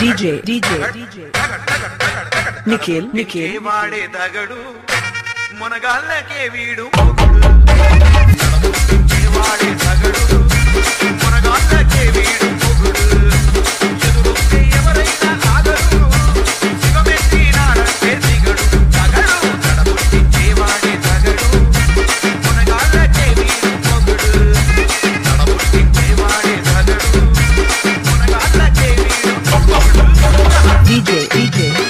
DJ DJ Nikhil Nikhil వాడే తగడు మునగాళ్ళకే వీడు DJ, DJ.